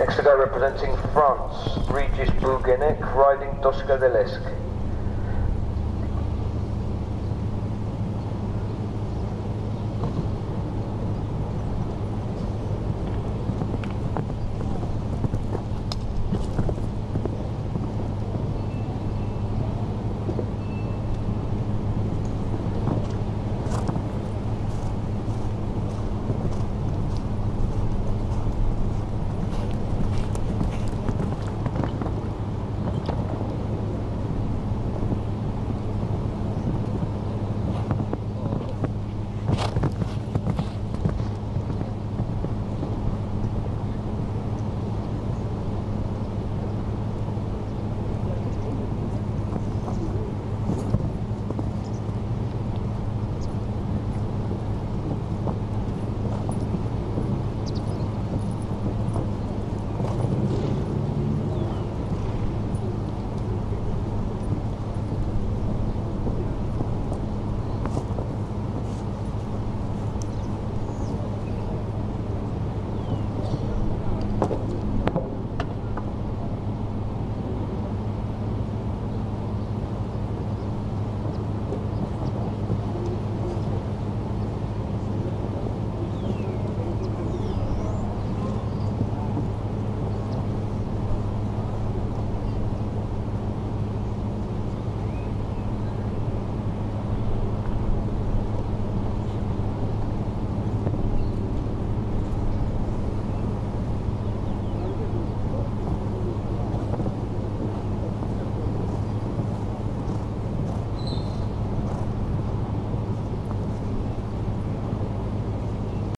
Next to go representing France, Regis Bouguenec riding Tosca Delesque.